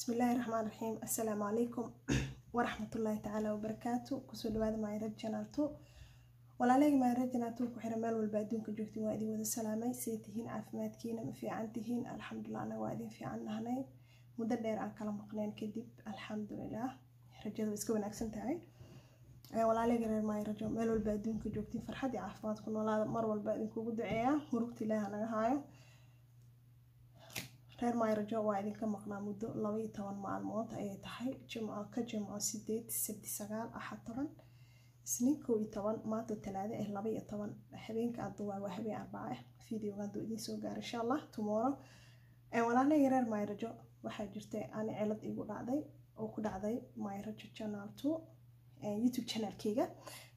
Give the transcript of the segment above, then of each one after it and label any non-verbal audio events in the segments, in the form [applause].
bismillaahi raxmaan raxiim assalaamu calaykum waraxmatullaahi tacaala wabarakaatu ku soo dhawaada maayarad janaalto walaaleyga maayarad janaalto ku xiran meel walba adduunka joogtiin waa idin wada salaamay. Say tihiin caafimaadkiina ma fiican tihiin. Alxamdulilah anaga waa idin fiican nahnay muddo dheer aan kala maqneen kadib alxamdulilah rajada waa iska wanaagsan tahay. Walaaleyga reer maayarajo meel walba adduunka joogtiin farxad iyo caafimaad ku noolaada. Mar walba idinkugu duceeya murugta ilaaha naga haayo reer maayrajo waa idinka maqnaa muddo laba iyo toban maalmood ayay tahay jimco ka jimco sideed sabti sagaal axad toban isniin kow iyo toban maanta talaado ah laba iyo toban. Habeenka aduwaa waa habeen arbaca ah videogan duu soo gaara insha allah tomorrow walaaleyga reer maayrajo waxaa jirtay ani cilad igu dhacday oo ku dhacday maayrajo channel two youtube channelkeyga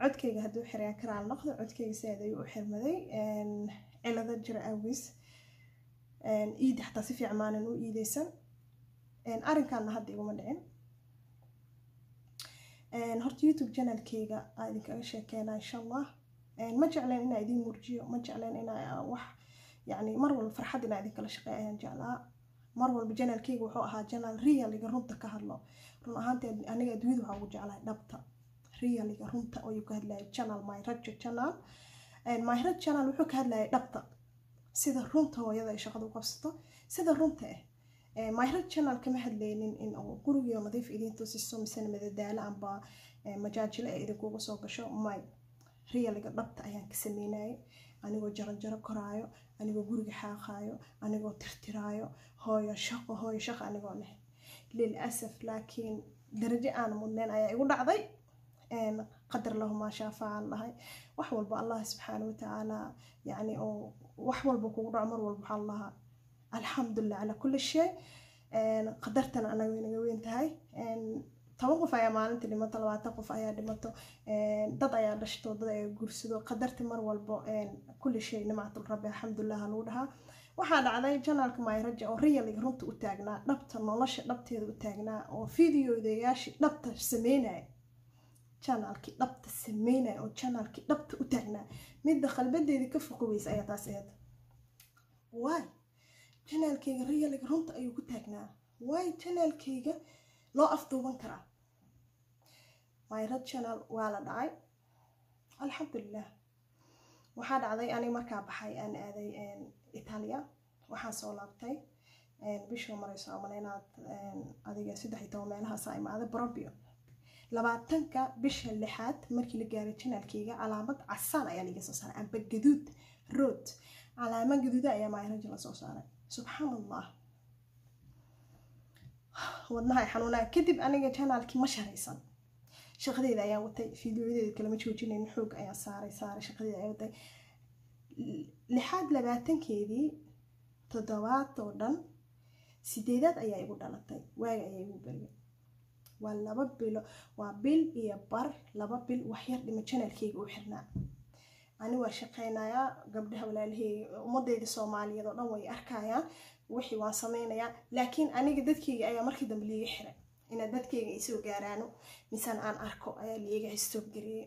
codkeyga hadduu xirayaan karaal noqdo codkeyga siaad ayuu u xirmaday. Cilado jira awgiis iidi xataa si fiican maanan u iideysan arrinkaana hadda iguma dhicin. Horta youtube channelkeyga aa idinkaga sheekeynaa insha allah ma jecleen inaa idin murjiyo ma jecleen inaa wax yani mar walba farxad inaa idinkala shaqeey ayaan jeclaa. Mar walba channelkeyga wuxuu ahaa channel realiga runta ka hadlo. Run ahaantii aniga adduunyada waxaa ugu jeclahay dhabta. Realiga runta ayuu ka hadlayay channel myrajo channel. Myrajo channel wuxuu ka hadlayay dhabta sida runta hooyada ay shaqada u qabsato sida runta ah myra channel kama hadlaynin in gurigiio nadiif idiin tusiso misena madadaalo amba majaajilo ee idinkuga soo gasho. My realiga dhabta ayaan ka sameynayay. Anigoo jaranjaro koraayo anigoo guriga xaaqaayo anigoo tirtiraayo hooyo shaqo hooyo shaqo anigoo leh. Lil asaf laakiin darajo aan mudneen ayaa igu dhacday qadar lahu maa shaafaan lahay. Wax walba allah subxaana watacaala yani oo wax walba kugu dhaco mar walba waxaa lahaa. Alxamdulilah calaa kulli shay. Qadartana anaga way naga weyn tahay. Toban qof ayaa maalinta dhimato labaatan qof ayaa dhimato. Dad ayaa dhashto dad ayaa guursado qadarti mar walbo kulli shay nimcatul rabbi alxamdulilah lagu dhahaa. Waxaa dhacday janaalka maayraja oo realiga runta u taagnaa dhabta nolosha dhabteeda u taagnaa oo videodayaashii dhabta sameynaya janaalkii dhabta sameynaya oo janaalkii dhabta u taagnaa midda qalbadeedii ka foqoweysa ayaa taas aheyd waay janaalkeyga realiga runta ayuu ku taagnaa waay janaalkeyga loo afduuban karaa? Mayrad channel waa la dhacay. Alxamdulilah waxaa dhacday aniga markaa baxay aan aaday itaaliya waxaan soo laabtay bishoo marayso amaleynaad adiga saddex iyo toban meelahaasa imaaday brobio labaatanka bisha lixaad markii la gaaray janaalkeyga calaamad casaan ayaa laga soo saaray. Amba gaduud road calaama gaduuda ayaa maayraja la soo saaray. Subxaan allah wadnaha xanuunaa kadib aniga janaalkii ma sharaysan. Shaqadeeda ayaan watay. Fideoyadeeda kalama joojinayn xoog ayaan saaray saaray. Shaqadeeda ayaan watay. Lixaad labaatankeedii toddobaad oo dhan sideedaad ayaa igu dhalatay. Waaga ayaa igu baryay waa laba bilo waa bil iyo bar. Laba bil waxyar dhima janaalkeyga u xirnaa. Ani waa shaqeynayaa gabdhaha walaalaheyga ummadeyda soomaaliyeed oo dhan way arkayaan wixii waan sameynayaa laakiin aniga dadkeyga ayaa markii dambe liiga xiray. Inaad dadkeyga ay soo gaaraano misana aan arko ayaa liiga histoobgariyey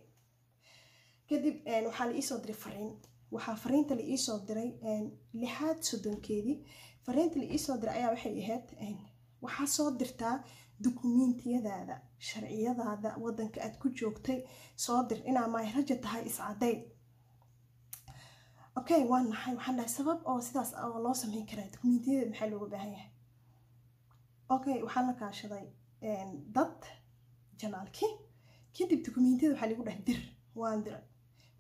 kadib waxaa la iisoo diray fariin. Waxaa fariinta la iisoo diray lixaad soddonkeedii fariinta la iisoo diray ayaa waxay ahayd waxaa soo dirtaa dukumiintiyadaada sharciyadaada wadanka aad ku joogtay soo dir inaa maayraja tahay iscaday okay waa naxay waxaan dhahay sabab oo sidaas oo loo sameyn karaa dukumiintiyadeed maxaa looga baahan yahay? Okay waxaan la kaashaday dad janaalki. Kadib dukumiintiyada waxaa lagu dhahay dir. Waan diray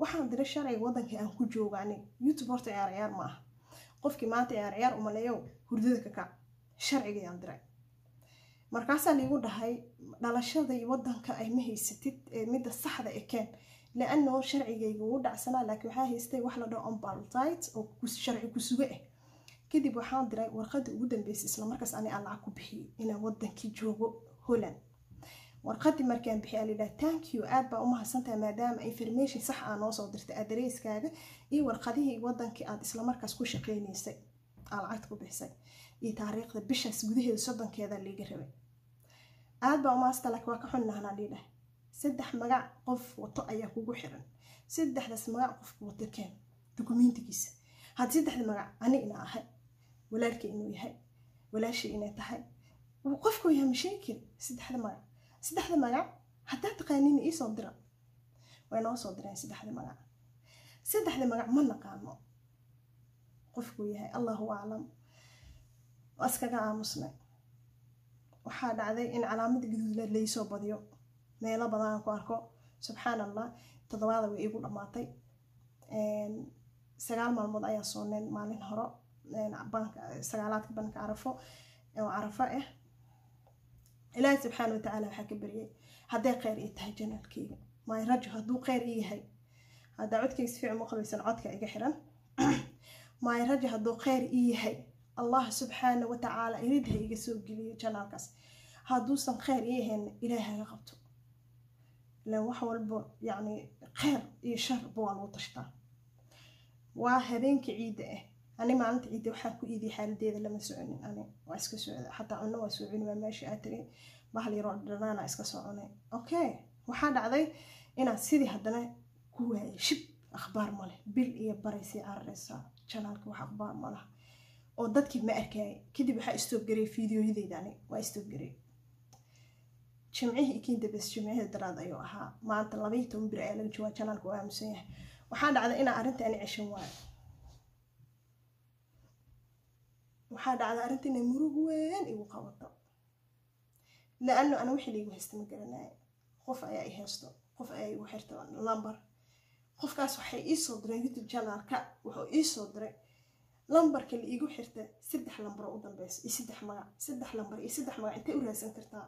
waxaan diray sharciga wadanka aan ku jooga aniga youtube horta ciyaar ma aha. Qofkii maanta ciyaar umaleeyow hurdada ka kac sharcigayaan diray markaasaa liigu dhahay dhalashada wadanka ay ma haysatid midda saxda ee keen. Lianno sharcigayga wuu dhacsanaa laakiin waxaa haystay wax la ombaltit oo sharci ku suga ah kadib waxaan diray warqadii ugu dambeysay islamarkaas ani aan ku bixiyey inaan wadankii joogo holland. Warqadii markaan bixiyay alidhaha thank you. Aad baa umahadsantahay maadaama information sax aa noo soo dirtay adareyskaaga iyo warqadihii wadankii aad islamarkaas ku shaqeynaysay aa lacagta ku bixisay iyo taariikhda bishaas gudaheeda soddonkeeda liiga rabay aad baa umaasta laakiin waa ka xunnahanaa liidhah saddex magac qof wato ayaa kugu xiran. Saddexdaas magac qofka wato keen dukumiintigiisa. Hadda saddexda magac ani ina ahay walaalkii inuu yahay walaashii inay tahay qofku yahay ma sheegi kari saddexda magac. Saddexda magac haddaad taqaaniin iisoo dira way noo soo direen saddexda magac. Saddexda magac ma naqaano. Qofkuu yahay allahu aclam waa iskaga aamusnay waxaa dhacday in calaamada gaduudleed laysoo badiyo. Meelo badan aan ku arko. Subxaan allah toddobaada way iigu dhammaatay sagaal maalmood ayaa sooneen maalin horo sagaalaadka banka carafo oo carafo ah ilaahi subxaana watacaala waxaa ka baryay hadday kheyr ii tahay janaalkeyga maay rajo hadduu kheyr ii yahay. Haddaa codkeyga si fiican maqlaysan codka iga xiran. [clears throat] Maay rajo hadduu kheyr ii yahay allah subxaana watacaala iridha iga soo geliyo janaalkaas hadduusan kheyr ii ahayn ilaahi haga qabto. Ilan wax walba yacni kheyr iyo sharba waa lagu tashtaa. Waa habeenka ciidda ah ani maalinta ciidda waxaan ku iidiyay xaaladeeda lama soconin ani waa iska socda xataa cunno waa soo cuni waa meesha aa tagay bahal yaroo dhanaana iska soo cunay. Okay waxaa dhacday inaad sidii haddana ku waayay shib akhbaar ma bil iyo baray sii cararaysaa janaalka wax akhbaar ma laha oo dadkii ma arkayay kadib waxaa istoobgarey fiidiyoyadeyda ani waa istoobgarey jimcihii ikiinta bes jimcihii daraad ayuu ahaa. Maanta labaiyo toban bir ayaa laga joogaa janaalka waa aamusan yahay. Waxaa dhacday inaa arrinta ani ceshan waayo waxaa dhacday arrinta inay murug weyn igu qabato. La-ano ana wixii laigu haysta ma garanayo qof ayaa i haysto. Qof ayaa igu xirta lambar. Qofkaas waxay iisoo direen youtube janaalka wuxuu iisoo diray lambarka la iigu xirta saddex lambar oo u dambeysa iyo saddex magac saddex lambar iyo saddex magac intay u raadsan kartaa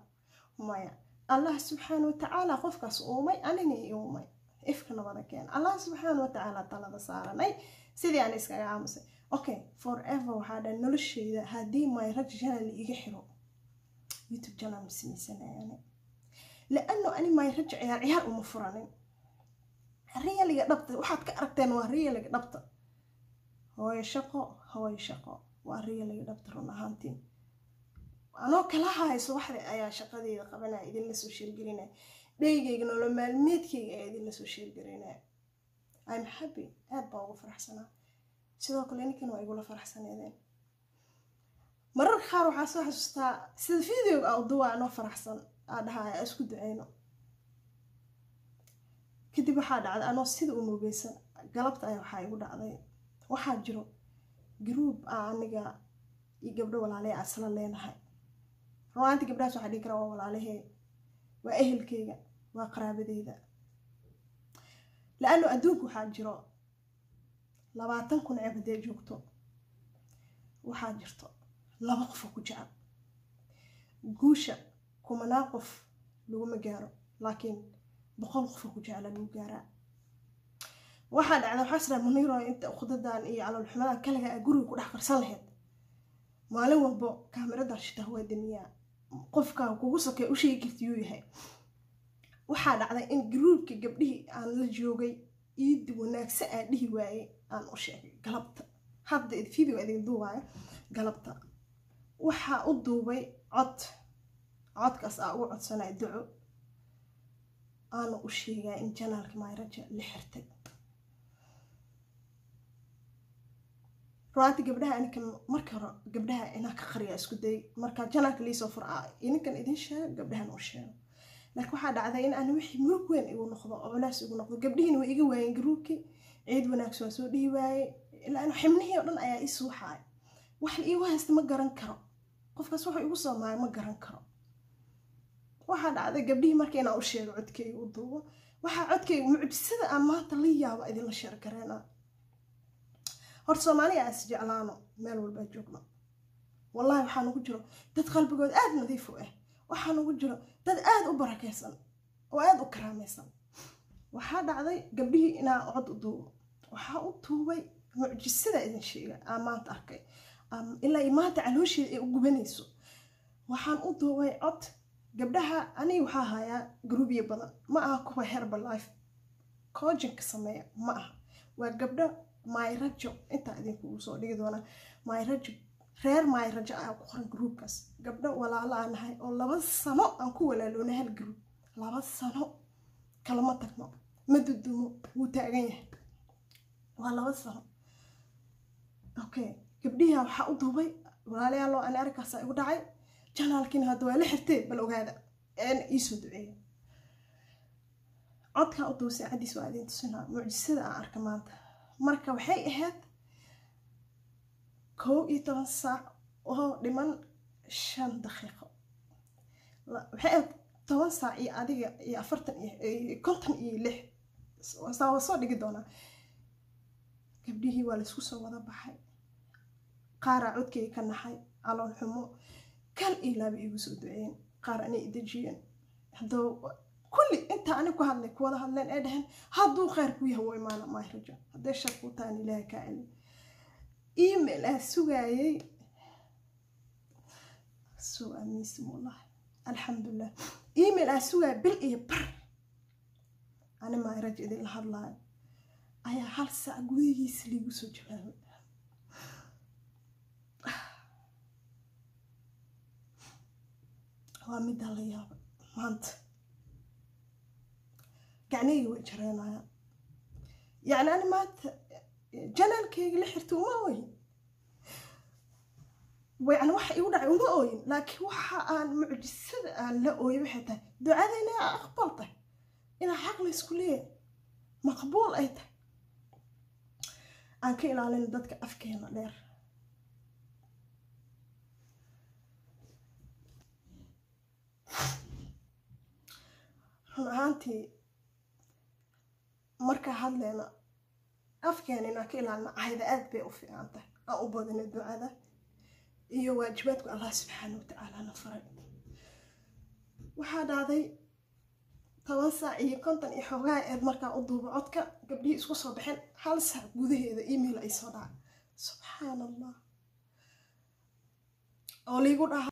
maya allah subxaana watacaala qofkaas uumay anina i uumay ifka nabada keen. Allah subxaana watacaala talada saaranay. Sidii aan iskaga aamusay. Okay forever waxaa dhan nolosheyda haddii mayraj janal iga xiro. Youtube janal ma samaysanayane la-ano ani mayraj ciyaar ciyaar uma furanin. Riyaliga dhabta waxaad ka aragteen waa riyaliga dhabta hooyo shaqo hooyo shaqo. Waa riyaliga dhabta run ahaantiin. Anoo kala hayso waxda ayaa shaqadeeda qabanaya idinla soo sheergelinaya dheygayga nolol maalmeedkayga ayaa idinla soo sheergelinaya im happy. Aad baa ugu faraxsanaa. Sidoo kale ninkan waa igula faraxsaneedeen. Mararka qaar waxaa soo xasuustaa sida videoga a duwa anoo faraxsan aa dhahaya isku duceyno. Kadib waxaa dhacday anoo sida u mugeysan galabta ayaa waxaa igu dhacday waxaa jiro garuub a aniga iyo gabdho walaaley a isla leenahay. Runaantii gabdhahaas waxaa dhihi karaa waa walaalahee waa ehelkeyga waa qaraabadeyda la-ano adduunka waxaa jiro labaatan kun ceeb haddee joogto. Waxaa jirto laba qofoo ku jecel. Guusha kumanaan qof laguma gaaro laakiin boqol qofoo ku jecla lagu gaaraa waxaa dhacda waxaa sira muniro inta khudadan iyo caloolxumadan kaliga a guriga ku dhex qarsan lahayd maalin walbo kaamiradan shitaa waa damiyaa qofka kugu sokay u sheegi karta yuu yahay. Waxaa dhacday in garuubka gabdhihii aan la joogay iidi wanaagsan aan dhihi waayey aan u sheegay galabta. Hadda video idin duubaayo galabta. Waxaa u duubay cod codkaas aa ugu codsanaya duco. Aana u sheegaya in janaalka mayraja la xirtay ruaanti gabdhaha aninka marka hore gabdhaha inaa ka qariya isku day marka janaalka liisoo fur ininkan idin sheego gabdhahan u sheego. Laakiin waxaa dhacday in aan wixii murug weyn igu noqdo oo culaas igu noqdo. Gabdhihiina way iga waayeen garuubkii ciid wanaagsan waa soo dhihi waaye ilaa xibnihii oo dhan ayaa ii wax la iigu haysta ma garan karo. Qofkaas wuxuu igu soo maayo ma garan karo. Waxaa dhacday gabdhihii marka inaan u sheego codkeyga u duubo. Waxaa codkeyga mucjisada aan maanta la yaaba idinla sheergareena horta soomaaliya is jeclaano meel walbaa joogno. Wallahi waxaa nagu jiro dad qalbigood aada nadiif u ah waxaa nagu jiro dad aada u barakeysan oo aada u karaamaysan waxaa dhacday gabdhihii inaa cod u duubo. Waxaa u tuubay mucjisada idin sheega aan maanta arkay. Ilaa maanta caloosheeda ay u gubanayso. Waxaan u duubay cod. Gabdhaha aniga waxaa hayaa garuubyo badan. Ma aha kuwa herbalife coojinka sameeya ma aha. Waa gabdho mayrajo intaa idinkugu soo dhigi doonaa mayrajo reer mayrajo ayaa ku qoran garuubkaas gabdho walaalo aan nahay oo laba sano aan ku walaaloona hal garuub laba sano. Kalama tagno. Ma dudumo wuu taagan yahay. Waa laba sano. Okay gabdhihi waxaa u duubay walaalayaalo ani arrinkaasa igu dhacay. Janaalkiina hadda waa la xirtee bal ogaada. Iisoo duceeya. Codkaa u duusay caddiis waa idiin tusinaa. Mucjisada aan arka maanta marka waxay ahayd kow iyo toban saac oo dhiman shan daqiiqo. Waxay ahayd toban saac iyo adiga iyo afartan iyo konton iyo lix. Saa soo dhigi doonaa. Gabdhihii waa laysku soo wada baxay. Qaaraa codkayga ka naxay calool xumo kal iyo laaba iigu soo duceeyeen qaar anay idejiyeen haddaba kulli inta ani ku hadlay kuwada hadleen ee dhaheen hadduu kheyr ku yahay wuu imaana maay rajo. Hadday shar ku tahan ilaahay kaa celi email aa sugaayay. So amiisim wallahi alxamdulilah email aa sugaaya bil iyo bar. Ani maay rajo idinla hadlaayo ayaa hal saac gudihiisa liigu soo jawaabay. Waa middaa la yaabay. Maanta gacnihii way jareenayaan yacni ani maanta janaalkayga la xirta uma ooyin yani waxa igu dhacay uma ooyin laakiin waxa aan mucjisada aan la ooyay waxay tahay ducadayna aa aqbaltay inaa xaq laysku leeyahay maqbuul ay tahay aan ka ilaalin dadka afkeena dheer run ahaantii markaa hadleyna afkeena inaan ka ilaalina cayda aad bay u fiican tahay aan u badina ducada iyo waajibaadku allah subxaana wa tacaalana faray. Waxaa dhacday toban saac iyo konton iyo xoogaa eed markaa u duuba codka gabdhihii isku soo baxeen hal saac gudaheeda email ay soo dhacay subxaan allah oo liigu dhaha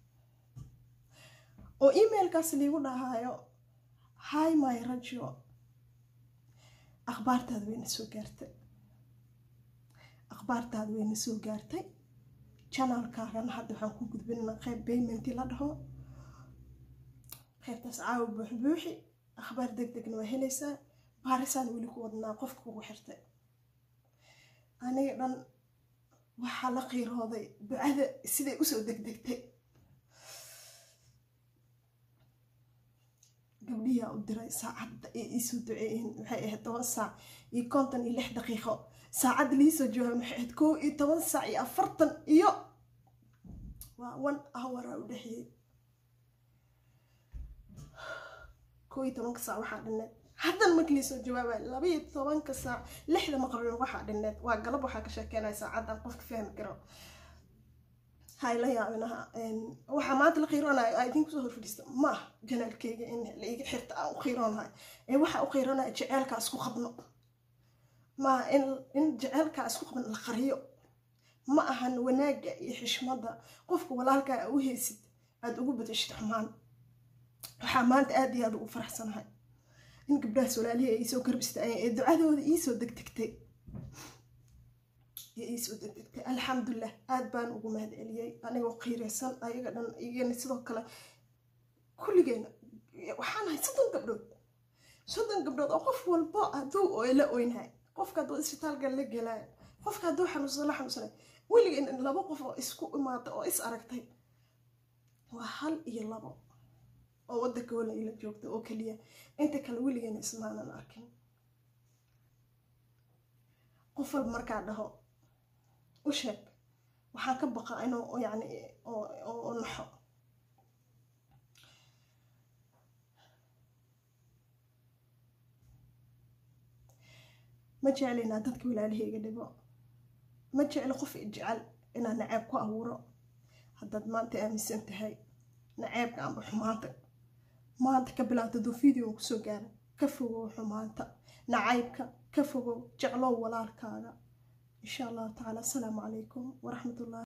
oo emailkaas liigu dhahaayo hi my rajo akhbaartaada wayna soo gaartay. Akhbaartaada wayna soo gaartay. Janaalkaagana hadda waxaan ku gudbinana qeyb baymentii la dhaho. Qeybtaas caawa buuxbuuxi akhbaar deg degna waa helaysaa. Baarisaan weli ku wadnaa qofka kugu xirtay. Aniga dhan waxaa la qiirooday ducada siday u soo degdegtay gabdhiyaa u diray saacadda ee iisoo duceeyeen waxay ahayd toban saac iyo konton iyo lix daqiiqo. Saacadda liisoo jawaaban waxay ahayd koo iyo toban saac iyo afartan iyo waa one houraa u dhexeeyey koo iyo tobanka saac waxaa dhinneed haddan markii liisoo jawaabay laba iyo tobanka saac lixda maqribin waxaa dhinneed waa galab waxaa ka sheekeynaya saacaddan qofka fahmi karo hayla yaabinaha waxaa maanta la qiiroonayo aa idinku soo horfadhiista ma ah in la iga xirta aan u qiiroonahay ee waxaa u qiiroonaya jeceelkaa isku qabno. Maaha in jeceelkaa isku qabno la qariyo. Ma ahan wanaagga iyo xishmadda qofka walaalkaa aa u heysid aada ugu badashid xumaan. Waxaa maanta aada iyo aada ugu faraxsanahay. In gabdhahaas walaalihii ay iisoo garbistaayeen ee ducadooda iisoo degdegtay alxamdulilah aad baan ugu mahad celiyey anigoo qiiraysan ayaga dhan iyagana sidoo kale kulligeena waxaan ahay soddon gabdhood. Soddon gabdhood oo qof walbo hadduu la oynahay qofka hadduu isbitaalka la gelaayo qofka hadduu xanuunsan la xanuunsanay weligeena laba qof oo isku imaata oo is aragtay waa hal iyo labo oo waddanka wala ila joogta oo keliya inta kale weligeena ismaanan arkin. Qof walba markaa dhaho u sheeg. Waxaan ka baqa inuu yani oo naxo. Ma jecli inaa dadka walaalahayga dhibo ma jecli qof jecel inaa naceeb ku abuuro? Haddaad maanta aaminsan tahay naceebka amba xumaanta. Maanta ka bilaabta duu videoga ku soo gaara ka fogow xumaanta. Nacaybka ka fogow jeclow walaalkaaga إن شاء الله تعالى. السلام عليكم ورحمة الله